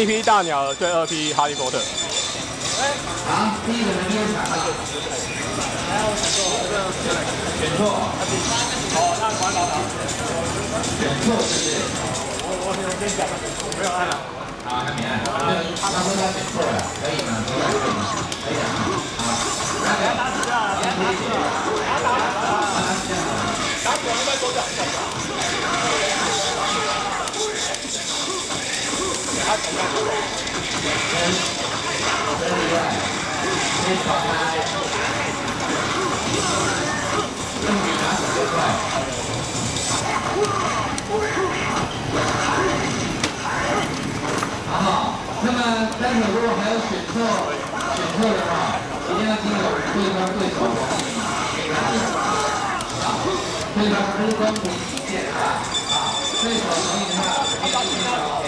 一批大鸟对二批哈利波特。好，第一个人入场了。选错。好，那管老唐。选错。是不是？我我我先讲，没有按了。好，还没按。他说他选错。了，可以吗？可以吗？可以啊。好。来，给他打几下？给他打几下？打打打打几下？打几下？快手脚。好，那么待会如果还有选错、选错的话，一定要经由对方对手同意给他点。好，对方不是公平起见啊，啊，对手同意的话，一定要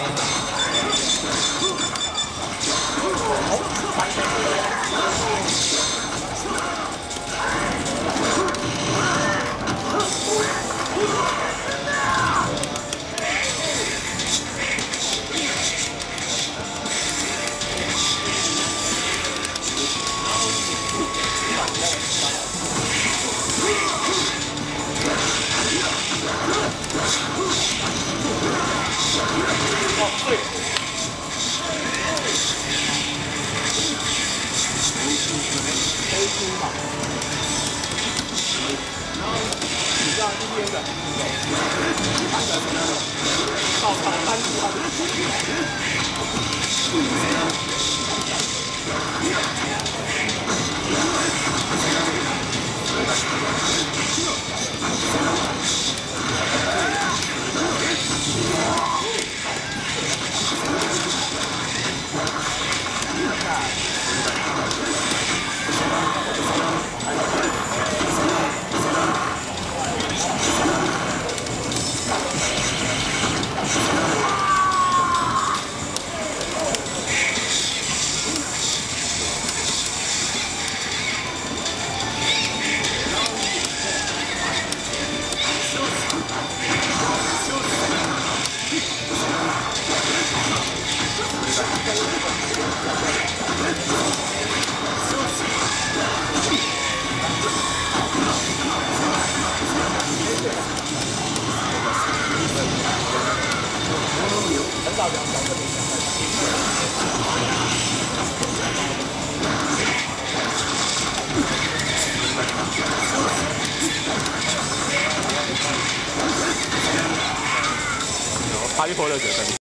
对，太厚了。那我们这个书体呢，其实其实呢，也是背书嘛。那我们这个书体呢，其实呢，比较经典的，对不对？我们出版的时候呢，我们是照看翻书，看翻书。哈利波特角色。